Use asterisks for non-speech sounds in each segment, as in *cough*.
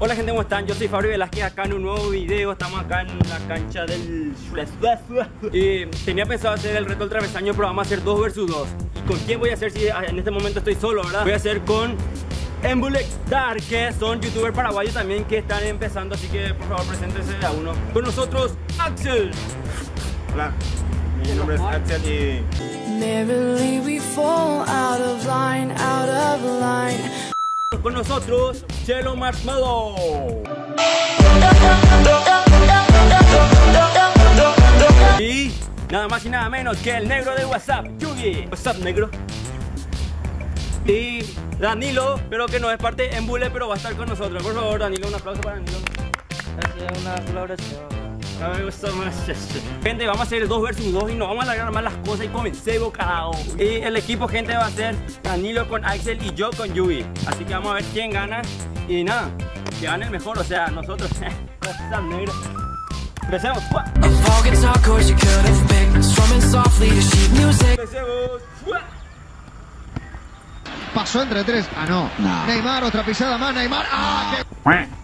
Hola gente, ¿cómo están? Yo soy Fabio Velázquez acá en un nuevo video. Estamos acá en la cancha del... Y tenía pensado hacer el reto del travesaño Pero vamos a hacer 2 versus 2 ¿Y con quién voy a hacer si en este momento estoy solo, verdad? Voy a hacer con Embulex Dark Que son youtubers paraguayos también que están empezando Así que por favor preséntense a uno. Con nosotros, Axel. Hola, mi nombre es Axel y Merrily we fall out of line, out of line. Con nosotros, Chelo Marshmallow. Y nada más y nada menos que el negro de WhatsApp, Yugi. WhatsApp negro. Y Danilo, pero que no es parte en Bule, pero va a estar con nosotros. Por favor, Danilo, un aplauso para Danilo. Mí me gusta más Gente, vamos a hacer el 2 versus 2 y no vamos a alargar más las cosas y comencemos, carajo. Y el equipo, gente, va a ser Danilo con Axel y yo con Yui. Así que vamos a ver quién gana. Y nada, que gane el mejor, o sea, nosotros. *laughs* Están negros. Empecemos. Pasó entre tres. Ah, no. Neymar, otra pisada más. Neymar. ¡Ah! qué-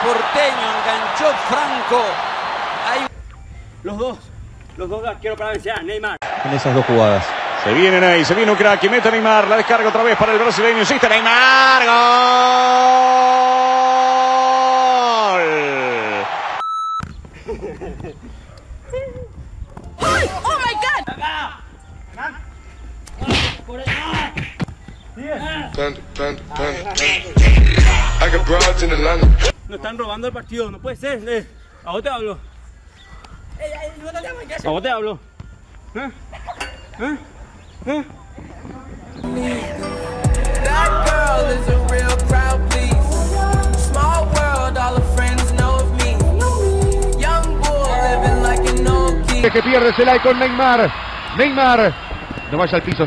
Porteño, enganchó Franco. Hay Los dos. Los dos quiero para vencer a Neymar. en esas dos jugadas. Se vienen ahí, se viene un crack y mete a Neymar, la descarga otra vez para el brasileño, insiste Neymar, gol. Thunder, thunder, thunder. I got broads in Atlanta. Nos están robando el partido, no puede ser. eh. A vos te hablo. A vos te hablo. ¿Eh? ¿Eh? ¿Eh? That girl is a real please. Small world, all her friends know of me. Young bull living like an old king. Que pierde Celay con Neymar. Neymar. No vaya al piso.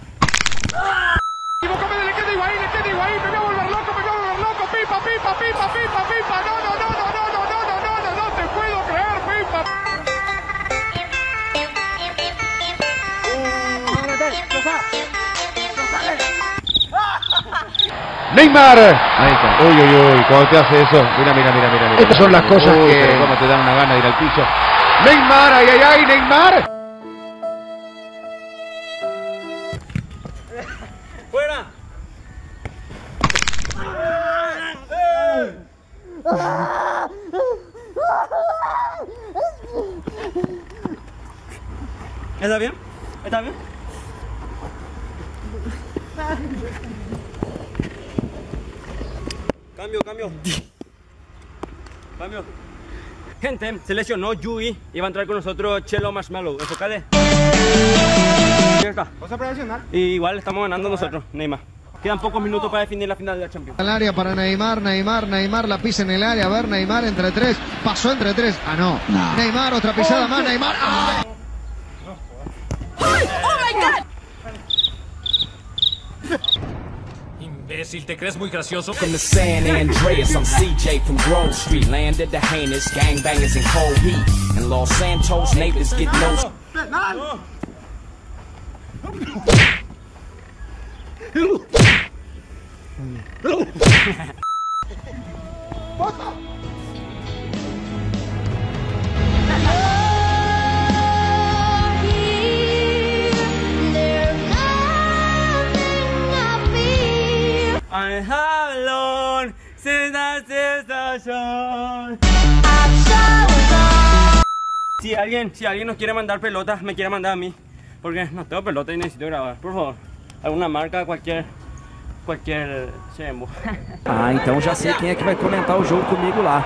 Neymar. Ahí está. Uy, uy, uy, cuando te hace eso. Mira, mira, mira, mira. Estas son las cosas que... Cómo te dan una gana de ir al piso. Neymar, ay, ay, ay, Neymar. ¡Fuera! ¿Está bien? ¿Está bien? Cambio, cambio. Cambio. Gente, se lesionó Yui y va a entrar con nosotros Chelo Marshmallow. Enfocale. Ya está. ¿Vas a presionar? Y igual estamos ganando nosotros, Neymar. Quedan pocos minutos para definir la final de la Champions. Al área para Neymar, Neymar, Neymar la pisa en el área. A ver, Neymar entre tres. Pasó entre tres. Ah, no. Neymar, otra pisada más. Neymar. ¡Ah! Imbécil, ¿te crees muy gracioso? From the San Andreas, I'm CJ from Grove Street. Landed the heinous gangbangers in cold heat. And Los Santos neighbors get no I *laughs* have alone since I sensation. Si alguien, si alguien nos quiere mandar pelotas, me quiere mandar a mí. Porque no tengo pelota y necesito grabar. Por favor. alguna marca, cualquier, cualquier Xerembo. *laughs* Ah, então já sei quem é que vai comentar o jogo comigo lá.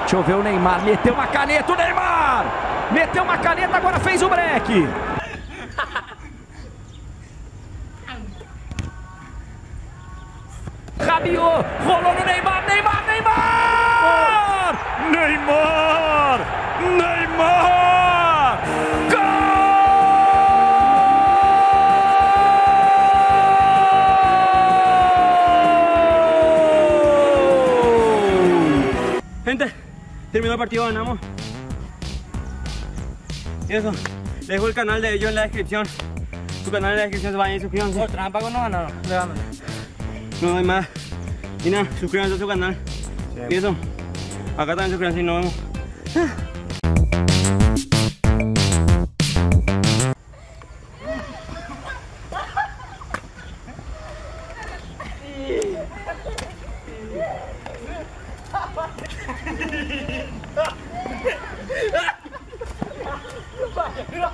Deixa eu ver o Neymar. Meteu uma caneta, o Neymar! Meteu uma caneta, agora fez o break. No Neymar, Neymar, Neymar! Neymar! Neymar! Gente, terminó el partido, ganamos. Y eso, dejo el canal de ellos en la descripción. Su canal en la descripción, vayan y suscríbanse. Por trampa no ganaron. No hay más. Y nada, suscríbanse a su canal. Y eso, acá también suscríbanse y nos vemos. Ay, qué le